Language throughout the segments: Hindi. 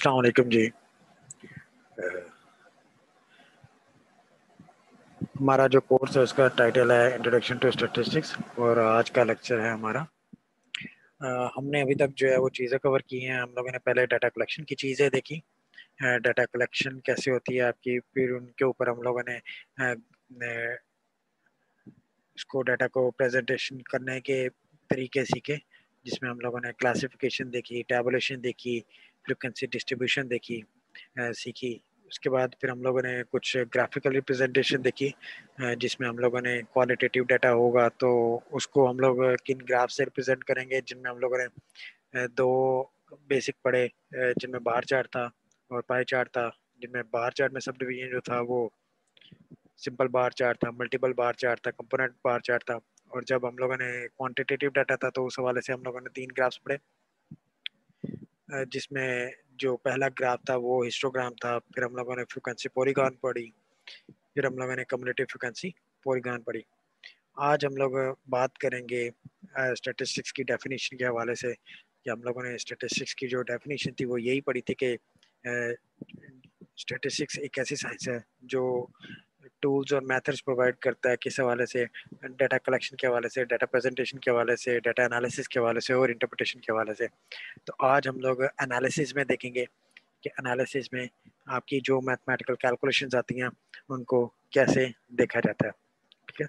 अस्सलाम जी हमारा जो कोर्स है उसका टाइटल है इंट्रोडक्शन टू स्टैटिस्टिक्स और आज का लेक्चर है हमारा। हमने अभी तक जो है वो चीज़ें कवर की हैं। हम लोगों ने पहले डाटा कलेक्शन की चीज़ें देखी। डाटा कलेक्शन कैसे होती है आपकी फिर उनके ऊपर हम लोगों ने, उसको डाटा को प्रेजेंटेशन करने के तरीके सीखे जिसमें हम लोगों ने क्लासिफिकेशन देखी टेबुलेशन देखी फ्रिक्वेंसी डिस्ट्रीब्यूशन देखी सीखी, उसके बाद फिर हम लोगों ने कुछ ग्राफिकल रिप्रेजेंटेशन देखी जिसमें हम लोगों ने क्वालिटेटिव डाटा होगा तो उसको हम लोग किन ग्राफ से रिप्रेजेंट करेंगे, जिनमें हम लोगों ने दो बेसिक पढ़े जिनमें बार चार्ट था और पाई चार्ट था, जिनमें बार चार्ट में सब डिवीज़न जो था वो सिंपल बार चार्ट था मल्टीपल बार चार्ट था कंपोनेंट बार चार्ट था और जब हम लोगों ने क्वांटिटेटिव डाटा था तो उस हवाले से हम लोगों ने तीन ग्राफ्स पढ़े। जिसमें जो पहला ग्राफ था वो हिस्टोग्राम था, फिर हम लोगों ने फ्रिक्वेंसी पोरीगान पढ़ी, फिर हम लोगों ने कम्युनिटी फ्रिक्वेंसी पोरीगान पढ़ी। आज हम लोग बात करेंगे स्टेटिस्टिक्स की डेफिनेशन के हवाले से। कि हम लोगों ने स्टेटिस्टिक्स की जो डेफिनेशन थी वो यही पढ़ी थी कि स्टेटिस्टिक्स एक ऐसी साइंस है जो टूल्स और मेथड्स प्रोवाइड करता है किस हवाले से डाटा कलेक्शन के हवाले से डाटा प्रेजेंटेशन के हवाले से डाटा एनालिसिस के हवाले से और इंटरप्रटेशन के हवाले से। तो आज हम लोग एनालिसिस में देखेंगे कि एनालिसिस में आपकी जो मैथमेटिकल कैलकुलेशन आती हैं, उनको कैसे देखा जाता है। ठीक है?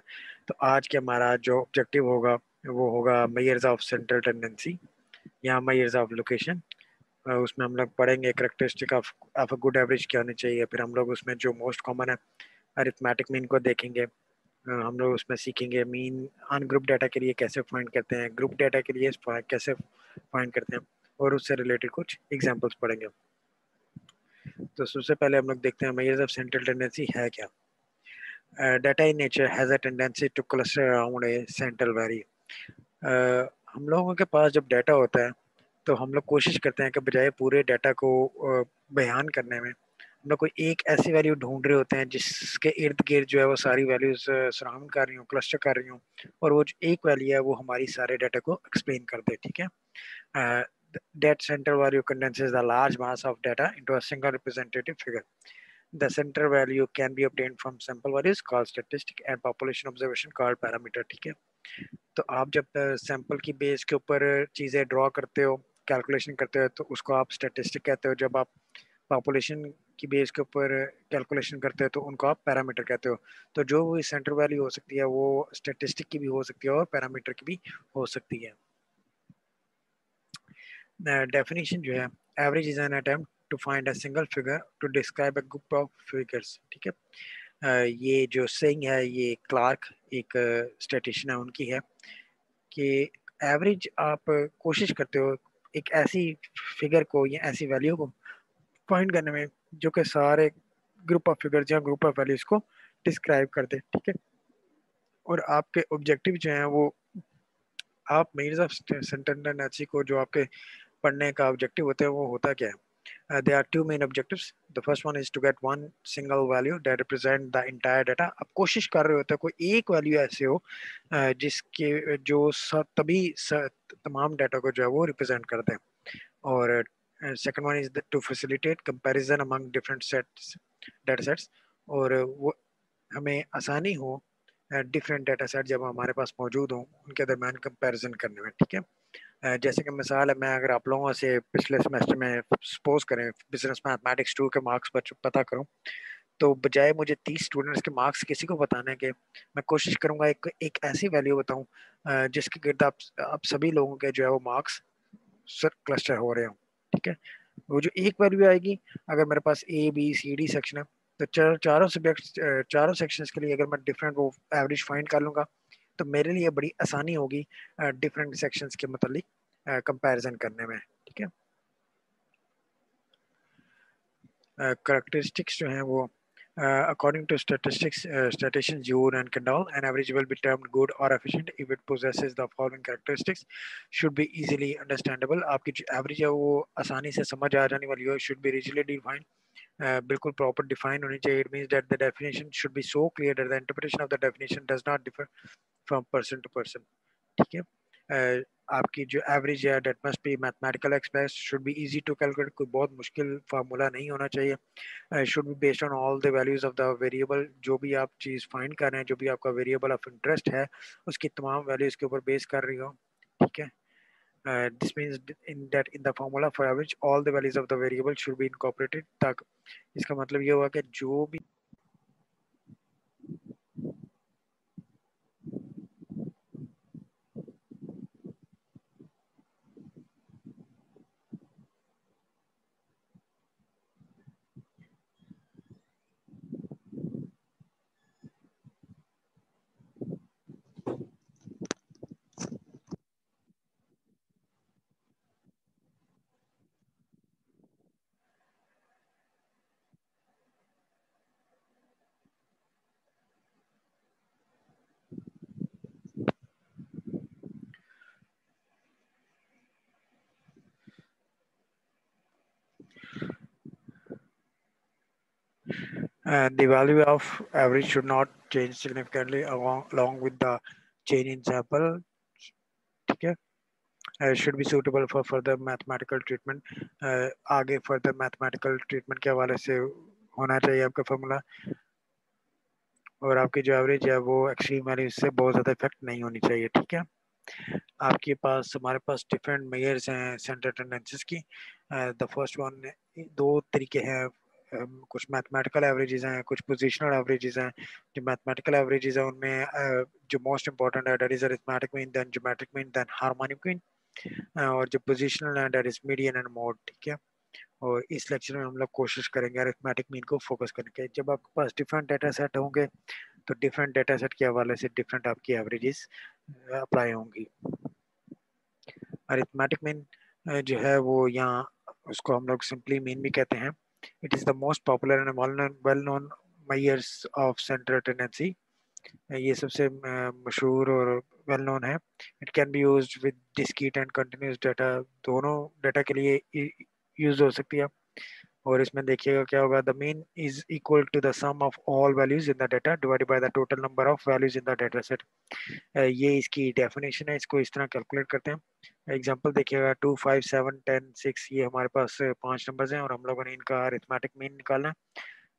तो आज के हमारा जो ऑब्जेक्टिव होगा, वो होगा मेयर्स ऑफ़ सेंट्रल टेंडेंसी या मेयर्स ऑफ़ लोकेशन उसमें हम लोग पढ़ेंगे characteristic of of a good average क्या होनी चाहिए, फिर हम लोग उसमें जो मोस्ट कॉमन है अरिथमेटिक मीन को देखेंगे हम लोग उसमें सीखेंगे मीन अन ग्रुप डाटा के लिए कैसे फाइंड करते हैं ग्रुप डाटा के लिए कैसे फाइंड करते हैं, और उससे रिलेटेड कुछ एग्जांपल्स पढ़ेंगे तो सबसे पहले हम लोग देखते हैं मेजर्स ऑफ़ सेंट्रल टेंडेंसी है क्या? Data in nature has a tendency to cluster around a central value हम लोगों के पास जब डाटा होता है तो हम लोग कोशिश करते हैं कि बजाय पूरे डाटा को बयान करने में लोग कोई एक ऐसी वैल्यू ढूंढ रहे होते हैं जिसके इर्द गिर्द जो है वो सारी वैल्यूज़ सराउंड कर रही हूँ क्लस्टर कर रही हूँ और वो जो एक वैल्यू है वो हमारी सारे डाटा को एक्सप्लेन कर दे, ठीक है? The centre value condenses the large mass of data into a single representative figure the center value can be obtained from sample values, called statistic and population observation, called parameter, ठीक है? तो आप जब सैंपल की बेस के ऊपर चीज़ें ड्रॉ करते हो कैलकुलेशन करते हो तो उसको आप स्टेटिस्टिक कहते हो। जब आप पॉपुलेशन की बेस के ऊपर कैलकुलेशन करते हो तो उनको आप पैरामीटर कहते हो। तो जो भी सेंटर वैल्यू हो सकती है वो स्टेटिस्टिक की भी हो सकती है और पैरामीटर की भी हो सकती है। डेफिनेशन जो है average is an attempt to find a single figure to describe a group of figures ठीक है? Uh, ये जो सेइंग है ये क्लार्क एक स्टेटिशन है उनकी है कि एवरेज आप कोशिश करते हो एक ऐसी फिगर को या ऐसी वैल्यू को फाइंड करने में जो कि सारे ग्रुप ऑफ़ फिगर्स या ग्रुप ऑफ़ वैल्यूज़ को डिस्क्राइब कर दे ठीक है? और आपके ऑब्जेक्टिव जो हैं वो आप मेजर्स ऑफ़ सेंटेंडेंसी को जो आपके पढ़ने का ऑब्जेक्टिव होता है वो होता क्या है? There are two main objectives. The first one is to get one single value that represent the entire data. आप कोशिश कर रहे होते हैं कोई एक वैल्यू ऐसे हो uh, जिसके जो तभी तमाम डाटा को जो है वो रिप्रेजेंट करते हैं। और and second one is the, to facilitate comparison among different sets data sets और वो हमें आसानी हो डिफरेंट डाटा सेट जब हमारे पास मौजूद हों उनके दरमियान कंपैरिजन करने में ठीक है? जैसे कि मिसाल है मैं अगर आप लोगों से पिछले सेमेस्टर में सपोज़ करें बिज़नेस मैथमेटिक्स टू के मार्क्स पर पता करूँ तो बजाय मुझे तीस स्टूडेंट्स के मार्क्स किसी को बताने के मैं कोशिश करूँगा एक एक ऐसी वैल्यू बताऊँ जिसके गिर्द आप, आप सभी लोगों के जो है वो मार्क्स क्लस्टर हो रहे हों। ठीक है? वो जो एक वैल्यू आएगी, अगर मेरे पास A B C D section है तो चार चारों सब्जेक्ट चारों सेक्शंस के लिए अगर मैं डिफरेंट वो एवरेज फाइंड कर लूँगा तो मेरे लिए बड़ी आसानी होगी डिफरेंट सेक्शंस के मतलब कंपैरिजन करने में, ठीक है? करेक्टरिस्टिक्स जो हैं वो Uh, according to statistics, uh, statisticians Ure and Kendall, an average will be termed good or efficient if it possesses the following characteristics. Should be easily understandable. आपकी जो average है वो आसानी से समझ आ जाने वाली हो. Should be rigidly defined. Uh, बिल्कुल proper define होनी चाहिए. It means that the definition should be so clear that the interpretation of the definition does not differ from person to person. ठीक है. आपकी जो एवरेज है that must be mathematical express should be easy to calculate कोई बहुत मुश्किल फार्मूला नहीं होना चाहिए. Should be based on all the values of the variable जो भी आप चीज़ फाइंड कर रहे हैं जो भी आपका वेरिएबल ऑफ़ इंटरेस्ट है उसकी तमाम वैल्यूज़ के ऊपर बेस कर रही हो. ठीक है? Uh, this means in that in the formula for average all the values of the variable should incorporated. तक इसका मतलब ये हुआ कि जो भी and the value of average should not change significantly along, along with the change in sample okay uh, should be suitable for further mathematical treatment uh, आगे further mathematical treatment के हवाले से होना चाहिए आपका फॉर्मूला और आपकी जो एवरेज है वो एक्सट्रीम वैल्यू से बहुत ज़्यादा इफ़ेक्ट नहीं होनी चाहिए ठीक है आपके पास, हमारे पास डिफरेंट मेयर्स हैं सेंटर टेंडेंसीज की। द फ़र्स्ट वन दो तरीके हैं कुछ मैथमेटिकल एवरेजेस हैं, कुछ पोजिशनल एवरेजेस हैं। जो मैथमेटिकल एवरेजेस हैं, उनमें जो मोस्ट इंपॉर्टेंट है that is arithmetic mean then geometric mean then harmonic mean और जो पोजिशनल है that is median and mode ठीक है? और इस लेक्चर में हम लोग कोशिश करेंगे अरिथमेटिक मीन को फोकस करने के जब आपके पास डिफरेंट डेटा सेट होंगे तो डिफरेंट डेटा सेट के हवाले से डिफरेंट आपकी एवरेजेस अप्लाई होंगी। अरिथमेटिक मीन जो है वो यहाँ उसको हम लोग सिंपली मीन भी कहते हैं। It is the most popular and well known measures of central tendency. ये सबसे मशहूर और वेल नोन है। It can be use with discrete and continuous data दोनों डाटा के लिए यूज़ हो सकती है। और इसमें देखिएगा क्या होगा the mean is equal to the sum of all values in the data divided by the total number of values in the data set ये इसकी डेफिनेशन है, इसको इस तरह कैलकुलेट करते हैं। एग्जांपल देखिएगा two five seven ten six ये हमारे पास पाँच नंबर्स हैं और हम लोगों ने इनका अरिथमेटिक मीन निकालना है।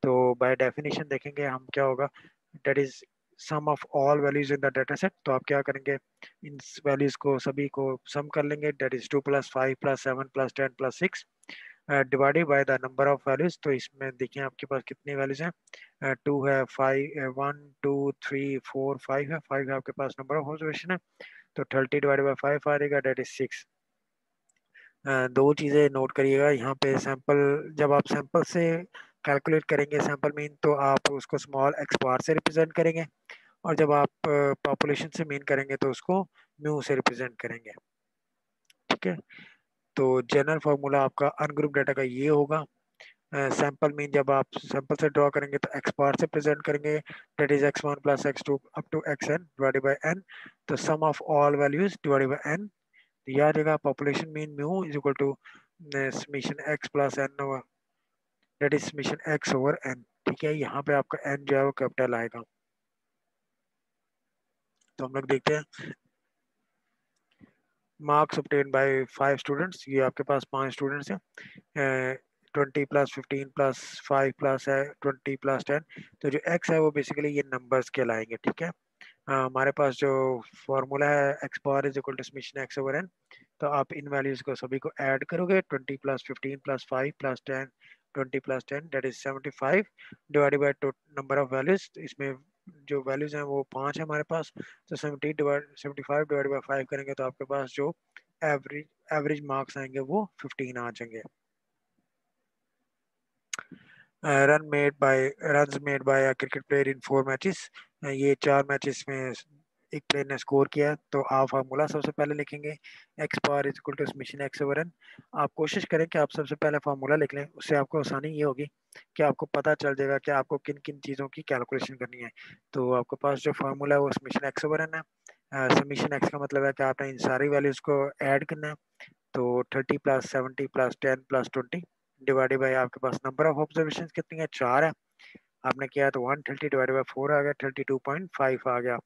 तो बाय डेफिनेशन देखेंगे हम क्या होगा that is sum of all values in the data set तो आप क्या करेंगे, इन वैल्यूज़ को, सभी को सम कर लेंगे that is two plus five plus seven plus ten plus six divided by the number of values तो इसमें देखिए आपके पास कितनी वैल्यूज़ हैं? टू है five one two three four five है। फाइव है आपके पास नंबर ऑफ़ ऑब्जर्वेशन है। तो थर्टी डिवाइडेड बाय फाइव आ जाएगा डेट इज़ सिक्स दो चीज़ें नोट करिएगा। यहाँ पे सैंपल जब आप सैंपल से कैलकुलेट करेंगे सैंपल मीन तो आप उसको स्मॉल एक्स बार से रिप्रेजेंट करेंगे। और जब आप पॉपुलेशन से मीन करेंगे तो उसको म्यू से रिप्रेजेंट करेंगे। ठीक है? तो जनरल फार्मूला आपका अनग्रुप डाटा का ये होगा। सैंपल uh, मीन जब आप सैंपल से ड्रॉ करेंगे तो एक्स बार से प्रेजेंट करेंगे। That is X one plus X two up to X N divided by N तो sum of all values divided by N तो याद रहेगा population mean mu is equal to summation X plus N that is summation X over N ठीक है यहाँ पे आपका एन जो है वो कैपिटल आएगा। तो हम लोग देखते हैं। Marks obtained by five students ये आपके पास पाँच स्टूडेंट्स हैं। Twenty plus fifteen plus five plus है ट्वेंटी प्लस टेन तो जो एक्स है वो बेसिकली ये नंबर्स के लाएँगे ठीक है? हमारे पास जो फार्मूला है X power is equal to summation X over N तो आप इन वैल्यूज़ को सभी को ऐड करोगे twenty plus fifteen plus five plus ten twenty plus ten that is seventy five divided by number of values इसमें जो वैल्यूज़ हैं वो पाँच है हमारे पास तो seventy divide seventy five divide by five करेंगे तो आपके पास जो एवरेज एवरेज मार्क्स आएँगे वो फिफ्टीन आ जाएँगे। Run made by run made by cricket player in four matches ये चार मैचेस में एक प्लेयर ने स्कोर किया तो आप फार्मूला सबसे पहले लिखेंगे X power is equal to summation X over N आप कोशिश करें कि आप सबसे पहले फार्मूला लिख लें, उससे आपको आसानी ये होगी कि आपको पता चल जाएगा कि आपको किन किन चीज़ों की कैलकुलेशन करनी है। तो आपके पास जो फार्मूला है, वो समीशन एक्स ओवर एन है। समीशन एक्स का मतलब है कि आपने इन सारी वैल्यूज़ को ऐड करना है। तो thirty plus seventy plus ten plus twenty divided by आपके पास नंबर ऑफ़ ऑब्जर्वेशन कितनी है? चार है। आपने किया तो one thirty divide by four आ गया, थर्टी टू पॉइंट फाइव आ गया।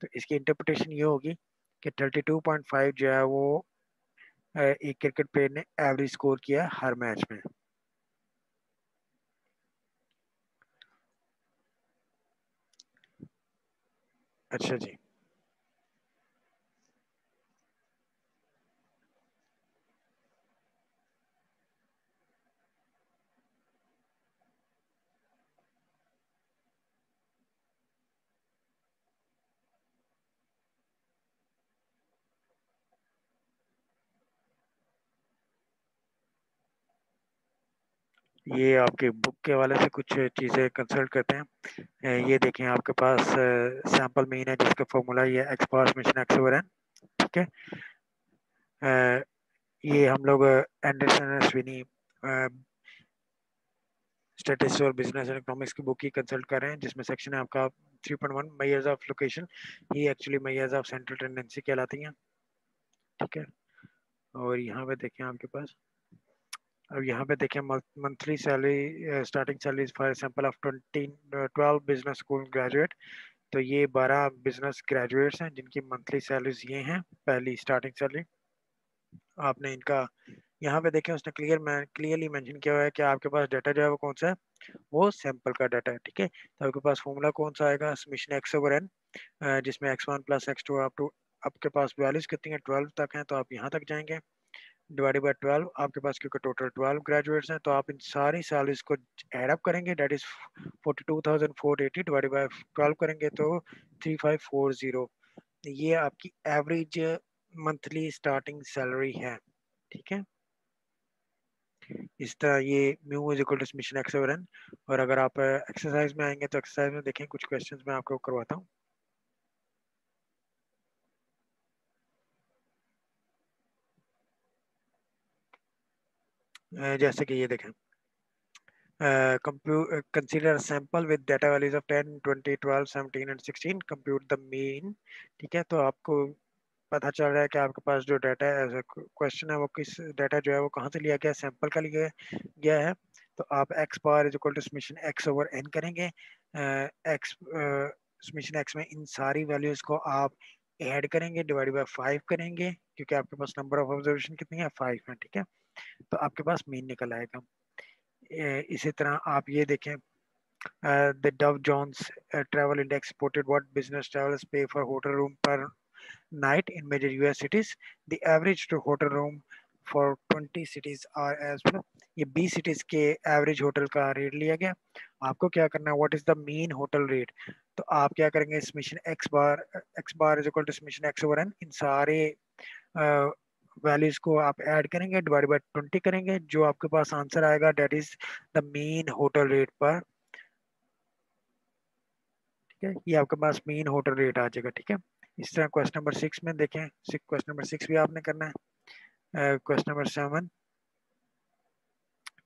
तो इसकी इंटरप्रिटेशन ये होगी कि 32.5 जो है वो एक क्रिकेट प्लेयर ने एवरेज स्कोर किया हर मैच में। अच्छा जी। ये आपके बुक के हवाले से कुछ चीज़ें कंसल्ट करते हैं। ये देखें आपके पास सैंपल मीन है जिसका फॉर्मूला ये एक्स पास मिशन एक्स ओवर है? ठीक है ये हम लोग एंडरसन स्विनी स्टेटिस और बिज़नेस एंड इकोनॉमिक्स की बुक ही कंसल्ट कर रहे हैं, जिसमें सेक्शन है आपका 3.1 मेजर्स ऑफ़ लोकेशन ये actually measures of central tendency कहलाती हैं, ठीक है? और यहाँ पे देखें आपके पास। अब यहाँ पे देखें monthly salary starting salary for example of twenty twelve business school graduate तो ये बारह बिज़नेस ग्रेजुएट्स हैं, जिनकी मंथली सैलरीज ये हैं, पहली स्टार्टिंग सैलरी आपने इनका, यहाँ पे देखें उसने क्लियर मैं क्लियरली मेंशन किया हुआ है कि आपके पास डाटा जो है वो कौन सा है? वो सैंपल का डाटा है, ठीक है? तो आपके पास फॉर्मूला कौन सा आएगा? समीशन एक्स ओवर एन जिसमें X one plus X two आप टू आपके पास बयालीस कितनी है? ट्वेल्व तक हैं तो आप यहाँ तक जाएँगे। डिवाइडेड बाय ट्वेल्व आपके पास क्योंकि टोटल ट्वेल्व ग्रेजुएट्स हैं तो आप इन सारी सैलरीज को एडअप करेंगे that is forty two thousand four eighty divided by twelve करेंगे तो थ्री फाइव फोर ज़ीरो ये आपकी एवरेज मंथली स्टार्टिंग सैलरी है, ठीक है? इस तरह ये म्यू इज़ इक्वल टू मिशन एक्सवर और अगर आप एक्सरसाइज में आएँगे तो एक्सरसाइज में देखें, कुछ क्वेश्चंस मैं आपको करवाता हूँ। जैसे कि ये देखें। Consider sample with data values of 10 20 12 17 and 16 compute the mean ठीक है? तो आपको पता चल रहा है कि आपके पास जो डाटा है क्वेश्चन है वो किस डाटा जो है वो कहाँ से लिया गया सैंपल का लिया गया है। तो आप X power is equal to summation X over N करेंगे। एक्स समीशन एक्स में इन सारी वैल्यूज़ को आप ऐड करेंगे डिवाइड बाय फाइव करेंगे, क्योंकि आपके पास नंबर ऑफ़ ऑब्जर्वेशन कितनी है? फाइव है, ठीक है? तो आपके पास मीन निकल आएगा। इसी तरह आप ये देखें the Dow Jones travel index reported what business travellers pay for hotel room per night in major US cities the average to hotel room for 20 cities are as well ये 20 सिटीज़ के एवरेज होटल का रेट लिया गया। आपको क्या करना है? What is the mean hotel rate तो आप क्या करेंगे? Summation X bar X bar is equal to summation X over N इन सारे वैल्यूज़ को आप ऐड करेंगे डिवाइड बाई ट्वेंटी करेंगे, जो आपके पास आंसर आएगा that is the mean hotel rate पर। ठीक है, ये आपके पास मेन होटल रेट आ जाएगा, ठीक है। इस तरह क्वेश्चन नंबर सिक्स में देखें क्वेश्चन नंबर सिक्स भी आपने करना है। Question number seven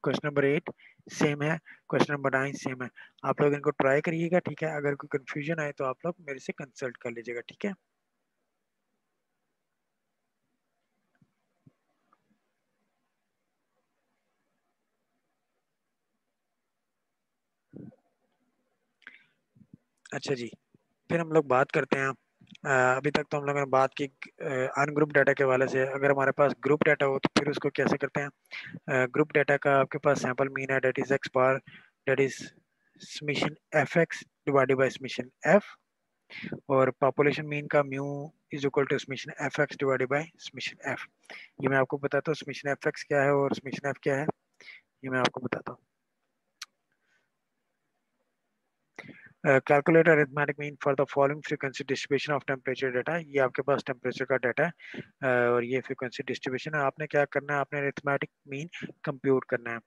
question number eight same है। क्वेश्चन नंबर नाइन सेम है। आप लोग इनको ट्राई करिएगा, ठीक है। अगर कोई कंफ्यूजन आए तो आप लोग मेरे से कंसल्ट कर लीजिएगा, ठीक है। अच्छा जी। फिर हम लोग बात करते हैं। अभी तक तो हम लोगों ने बात की अनग्रुप डाटा के वाले से। अगर हमारे पास ग्रुप डाटा हो तो फिर उसको कैसे करते हैं? ग्रुप डाटा का आपके पास सैंपल मीन है that is X bar that is summation F X divided by summation F और पॉपुलेशन मीन का mu is equal to summation F X divided by summation F ये मैं आपको बताता हूँ समीशन एफ़ एक्स क्या है और समीशन एफ़ क्या है। ये मैं आपको बताता हूँ। Calculate arithmetic mean for the following frequency distribution of temperature data ये आपके पास टेम्परेचर का डाटा है। Uh, और ये फ्रीक्वेंसी डिस्ट्रीब्यूशन है। आपने क्या करना है? आपने अरिथमेटिक मीन कंप्यूट करना है।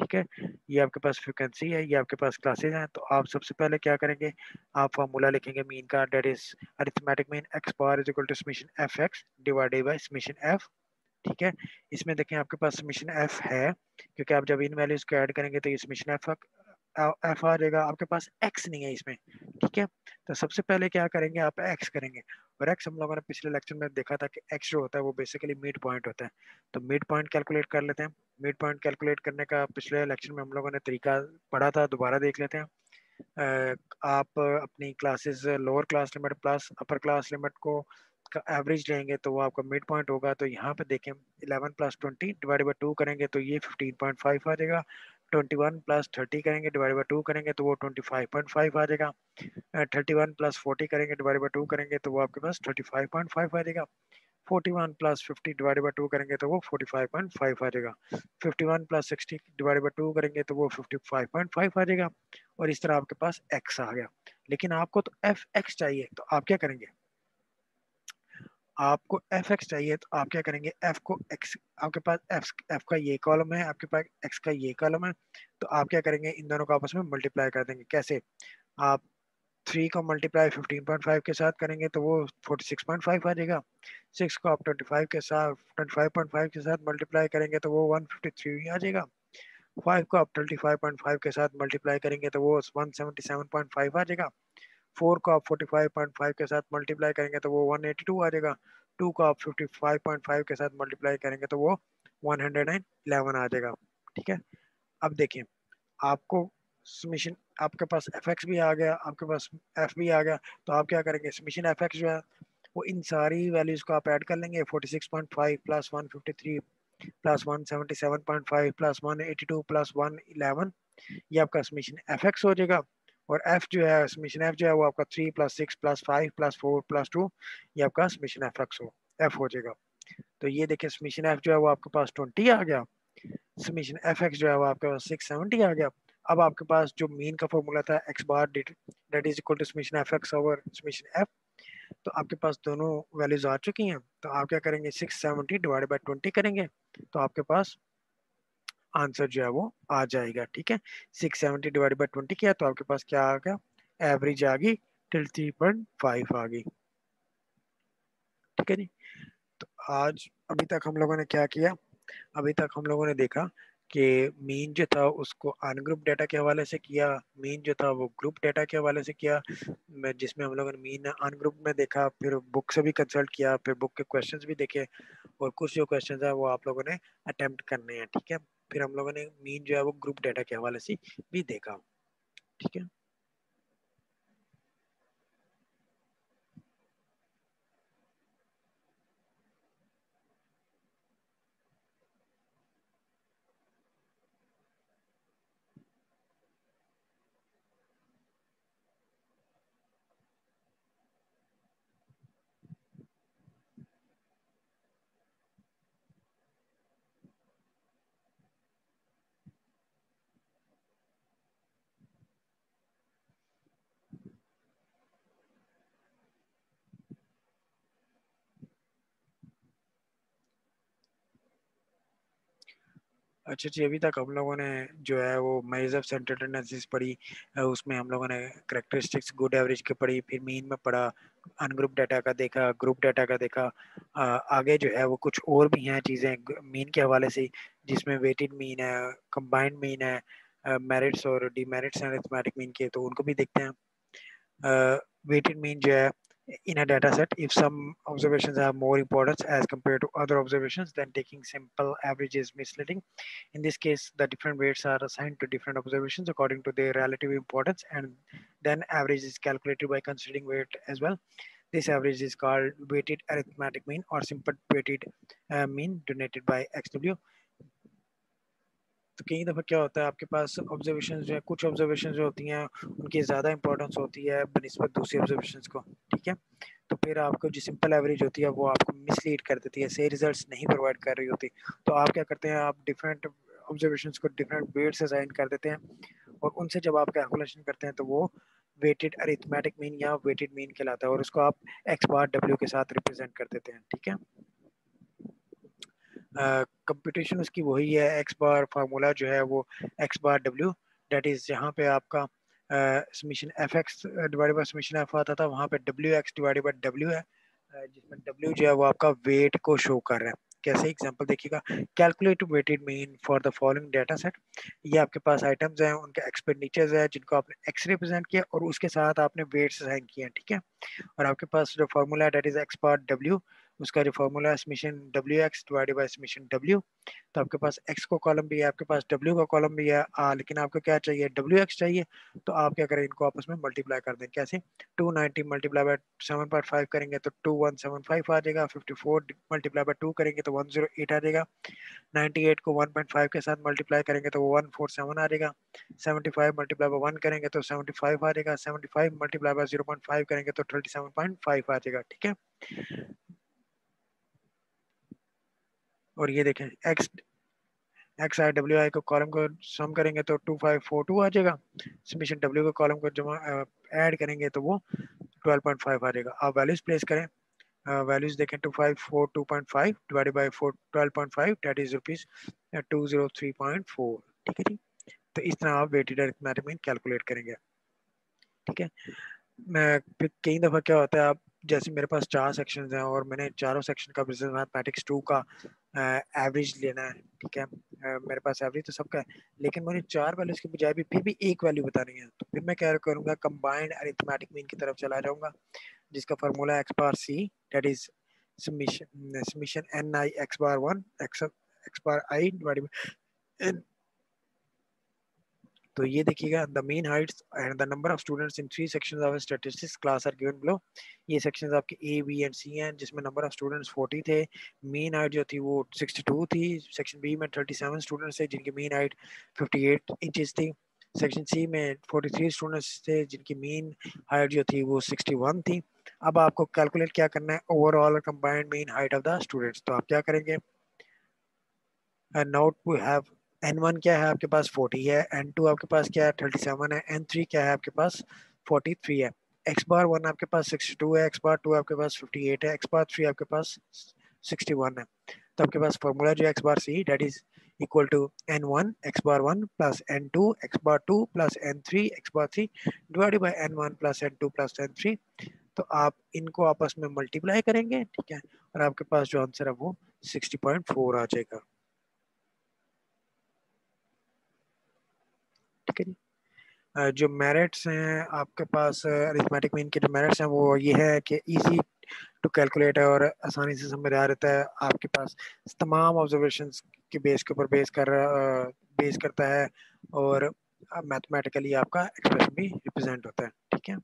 ठीक है? ये आपके पास फ्रीक्वेंसी है। ये आपके पास क्लासेज हैं। तो आप सबसे पहले क्या करेंगे? आप फार्मूला लिखेंगे मीन का। That is arithmetic mean X power is equal to summation F X divided by summation F ठीक है? इसमें देखें आपके पास समीशन एफ़ है। क्योंकि आप जब इन वैल्यूज़ को ऐड करेंगे तो ये समीशन एफ़ एफ़ आ जाएगा आपके पास एक्स नहीं है इसमें, ठीक है? तो सबसे पहले क्या करेंगे, आप एक्स करेंगे, और एक्स हम लोगों ने पिछले लेक्चर में देखा था कि एक्स जो होता है वो बेसिकली मिड पॉइंट होता है। तो मिड पॉइंट कैलकुलेट कर लेते हैं। मिड पॉइंट कैलकुलेट करने का पिछले लेक्चर में हम लोगों ने तरीका पढ़ा था, दोबारा देख लेते हैं। आप अपनी classes lower class limit plus upper class limit को का एवरेज लेंगे तो वो आपका मिड पॉइंट होगा। तो यहाँ पे देखें 11 plus twenty divide by two करेंगे तो ये 15.5 आ जाएगा। 21 प्लस थर्टी करेंगे डिवाइड बाई टू करेंगे तो वो 25.5 आ जाएगा। 31 प्लस 40 करेंगे डिवाइड बाई टू करेंगे तो वो आपके पास 35.5 आ जाएगा। 41 प्लस 50 डिवाइड बाई टू करेंगे तो वो 45.5 आ जाएगा। 51 प्लस 60 डिवाइड बाई टू करेंगे तो वो 55.5 आ जाएगा। और इस तरह आपके पास एक्स आ गया। लेकिन आपको तो एफ़ एक्स चाहिए तो आप क्या करेंगे? आपको एफ़ एक्स चाहिए तो आप क्या करेंगे? एफ़ को एक्स आपके पास एफ़ एफ़ का ये कॉलम है, आपके पास एक्स का ये कॉलम है तो आप क्या करेंगे? इन दोनों को आपस में मल्टीप्लाई कर देंगे। कैसे? आप थ्री को मल्टीप्लाई फिफ्टीन पॉइंट फाइव के साथ करेंगे तो वो फोर्टी सिक्स पॉइंट फाइव आ जाएगा। सिक्स को आप ट्वेंटी फाइव के साथ ट्वेंटी फाइव पॉइंट फाइव के साथ मल्टीप्लाई करेंगे तो वो वन फिफ्टी थ्री आ जाएगा। फाइव को आप ट्वेंटी फाइव पॉइंट फाइव के साथ मल्टीप्लाई करेंगे तो वो one seventy seven point five आ जाएगा। फोर को आप फोर्टी फाइव पॉइंट फाइव के साथ मल्टीप्लाई करेंगे तो वो वन एटी टू आ जाएगा। टू को आप फिफ्टी फाइव पॉइंट फाइव के साथ मल्टीप्लाई करेंगे तो वो वन हंड्रेड एंड इलेवन आ जाएगा। ठीक है? अब देखिए, आपको समीशन आपके पास एफ़ एक्स भी आ गया, आपके पास एफ़ भी आ गया तो आप क्या करेंगे? समीशन एफ़ जो है, वो इन सारी वैल्यूज़ को आप ऐड कर लेंगे। Forty six point five plus one fifty three plus one seventy seven point five plus one eighty two plus one eleven ये आपका समीशन एफ़ हो जाएगा। और एफ़ जो है समीशन एफ़ जो है, वो आपका three plus six plus five plus four plus two ये आपका समीशन एफ़ एक्स हो एफ़ हो जाएगा। तो ये देखिए समीशन एफ़ जो है, वो आपके पास ट्वेंटी आ गया। समीशन एफ़ एक्स जो है, वो आपके पास सिक्स सेवेंटी आ गया। अब आपके पास जो मीन का फॉर्मूला था X bar that is equal to summation F X over summation F तो आपके पास दोनों वैल्यूज़ आ चुकी हैं। तो आप क्या करेंगे? Six seventy divide by twenty करेंगे। तो आपके पास आंसर जो है वो आ जाएगा, ठीक है? Six seventy divide by twenty किया तो आपके पास क्या आ गया? एवरेज आ गई थ्री पॉइंट फाइव आ गई। ठीक है जी? तो आज अभी तक हम लोगों ने क्या किया? अभी तक हम लोगों ने देखा कि मीन जो था उसको अनग्रुप डेटा के हवाले से किया मीन जो था वो ग्रुप डेटा के हवाले से किया जिसमें हम लोगों ने मीन अनग्रुप में देखा, फिर बुक से भी कंसल्ट किया, फिर बुक के क्वेश्चंस भी देखे और कुछ जो क्वेश्चंस है वो आप लोगों ने अटेम्प्ट करने हैं, ठीक है? फिर हम लोगों ने मीन जो है वो ग्रुप डेटा के हवाले से भी देखा। ठीक है? अच्छा जी अभी तक हम लोगों ने जो है वो मेज ऑफ़ सेंटर एनालिसिस पढ़ी उसमें हम लोगों ने करेक्टरिस्टिक्स गुड एवरेज के पढ़ी फिर मीन में पढ़ा अनग्रुप डाटा का देखा ग्रुप डाटा का देखा आ, आगे जो है वो कुछ और भी हैं चीज़ें मीन के हवाले से जिसमें वेटेड मीन है कंबाइंड मीन है मेरिट्स और डीमेरिट्स हैं अरिथमेटिक मीन के तो उनको भी देखते हैं। वेटेड मीन जो है in a data set if some observations have more importance as compared to other observations then taking simple average is misleading. In this case the different weights are assigned to different observations according to their relative importance and then average is calculated by considering weight as well. This average is called weighted arithmetic mean or simple weighted uh, mean denoted by xw तो कई दफ़ा क्या होता है, आपके पास ऑब्जर्वेशन जो है, कुछ ऑब्जर्वेशन जो होती हैं, उनकी ज़्यादा इंपॉर्टेंस होती है बनस्बत दूसरी ऑब्जर्वेशन को, ठीक है? तो फिर आपको जो सिंपल एवरेज होती है, वो आपको मिसलीड कर देती है, सही रिजल्ट्स नहीं प्रोवाइड कर रही होती। तो आप क्या करते हैं, आप डिफरेंट ऑब्जर्वेशन को डिफरेंट वेट से साइन कर देते हैं और उनसे जब आप कैलकुलेशन करते हैं तो वो वेटेड अरिथमेटिक मीन या वेटेड मीन कहलाता है और उसको आप एक्स बार डब्ल्यू के साथ रिप्रेजेंट कर देते हैं, ठीक है? कंप्यूटेशन उसकी वही है एक्स बार फार्मूला जो है वो X bar W that is जहाँ पे आपका summation F X divide by summation F आता था, वहाँ पे W X divide by W है जिसमें डब्ल्यू जो है वो आपका वेट को शो कर रहा है। कैसे? एग्जांपल देखिएगा। Calculate weighted mean for the following data set ये आपके पास आइटम्स हैं, उनके एक्सपेंडिचर्स है, जिनको आपने एक्स रिप्रेजेंट किया और उसके साथ आपने वेट्स साइन किए हैं, ठीक है? और आपके पास जो फार्मूला है that is X bar W उसका फॉर्मूला है summation W X divided by summation W तो आपके पास एक्स को कॉलम भी है आपके पास डब्ल्यू का कॉलम भी है आ, लेकिन आपको क्या चाहिए? डब्ल्यू एक्स चाहिए। तो आप क्या करें इनको आपस में मल्टीप्लाई कर दें। कैसे? Two ninety multiply by seven point five करेंगे तो टू वन सेवन फाइव आ जाएगा। Fifty four multiply by two करेंगे तो वन ज़ीरो एट आ जाएगा। नाइन्टी एट को वन पॉइंट फाइव के साथ मल्टीप्लाई करेंगे तो वन फोर सेवन आ जाएगा। Seventy five multiply by one करेंगे तो सेवेंटी फाइव आ जाएगा। Seventy five multiply by zero point five करेंगे तो थर्टी सेवन पॉइंट फाइव आ जाएगा। ठीक है? और ये देखें एक्स एक्स आई डब्ल्यू आई को कॉलम को सम करेंगे तो टू फाइव फोर टू आ जाएगा। समीशन डब्ल्यू को कॉलम को जमा ऐड करेंगे तो वो ट्वेल्व पॉइंट फाइव आ जाएगा। आप वैल्यूज़ प्लेस करें। वैल्यूज़ देखें two five four two point five divided by four twelve point five that is rupees two zero three point four ठीक है जी? तो इस तरह आप वेटेड अरिथमेटिक मीन कैलकुलेट करेंगे। ठीक है? कई दफ़ा क्या होता है, आप जैसे मेरे पास चार सेक्शन हैं और मैंने चारों सेक्शन का बिज़नेस मैथमेटिक्स टू का एवरेज लेना है, ठीक है? मेरे पास एवरेज तो सबका है, लेकिन मुझे चार वैल्यूज़ के बजाय भी, फिर भी एक वैल्यू बतानी है। तो फिर मैं क्या करूँगा कंबाइंड अरिथमेटिक मीन की तरफ़ चला जाऊँगा, जिसका formula x bar c that is summation n i x bar one x x bar i divided n तो ये देखिएगा the mean heights and the number of students in three sections of statistics class are given below ये सेक्शंस आपके ए बी एंड सी हैं, जिसमें नंबर ऑफ़ स्टूडेंट्स 40 थे मेन हाइट जो थी वो 62 थी सेक्शन बी में 37 स्टूडेंट्स थे, जिनकी मेन हाइट 58 इंचेस थी. सेक्शन सी में 43 स्टूडेंट्स थे, जिनकी मेन हाइट जो थी वो 61 थी. अब आपको कैलकुलेट क्या करना है? Overall combined mean height of the students तो आप क्या करेंगे? Note we have n one क्या है आपके पास फोर्टी है एन टू आपके पास क्या है थर्टी सेवन है एन थ्री क्या है आपके पास फोर्टी थ्री है। एक्स बार वन आपके पास सिक्सटी टू है एक्स बार टू आपके पास फिफ्टी एट है एक्स बार थ्री आपके पास सिक्सटी वन है। तो आपके पास फॉर्मूला जो x bar c that is equal to n one x bar one plus n two x bar two plus n three x bar three divided by n one plus n two plus n three तो आप इनको आपस में मल्टीप्लाई करेंगे, ठीक है? और आपके पास जो आंसर है वो सिक्सटी पॉइंट फोर आ जाएगा। जी जो मेरिट्स हैं, आपके पास अरिथमेटिक मीन के जो मेरिट्स हैं, वो ये है कि इजी टू कैलकुलेट है और आसानी से समझ आ रहता है। आपके पास तमाम ऑब्जर्वेशन के बेस के ऊपर बेस कर बेस करता है और मैथमेटिकली आपका एक्सप्रेशन भी रिप्रेजेंट होता है, ठीक है?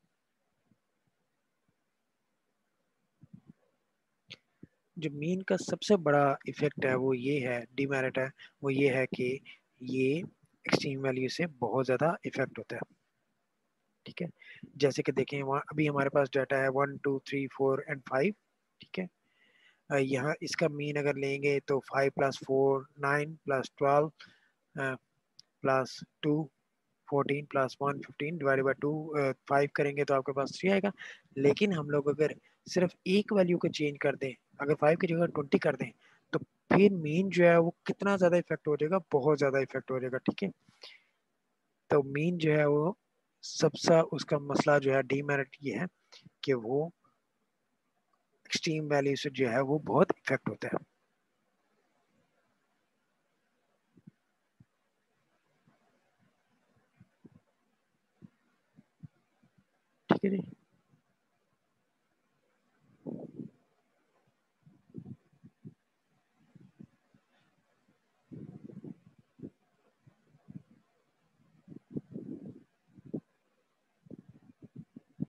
जो मीन का सबसे बड़ा इफ़ेक्ट है, वो ये है डीमेरिट है, वो ये है कि ये एक्सट्रीम वैल्यू से बहुत ज़्यादा इफ़ेक्ट होता है। ठीक है? जैसे कि देखें, वहाँ अभी हमारे पास डाटा है one two three four and five ठीक है? यहाँ इसका मीन अगर लेंगे तो five plus four nine plus twelve plus two fourteen plus one fifteen divide by two five करेंगे तो आपके पास थ्री आएगा। लेकिन हम लोग अगर सिर्फ़ एक वैल्यू को चेंज कर दें, अगर फाइव की जगह ट्वेंटी कर दें फिर मीन जो है वो कितना ज़्यादा इफ़ेक्ट हो जाएगा? बहुत ज़्यादा इफ़ेक्ट हो जाएगा, ठीक है? तो मीन जो है वो सबसे उसका मसला जो है डीमेरिट ये है कि वो एक्सट्रीम वैल्यू से जो है वो बहुत इफ़ेक्ट होता है। ठीक है जी?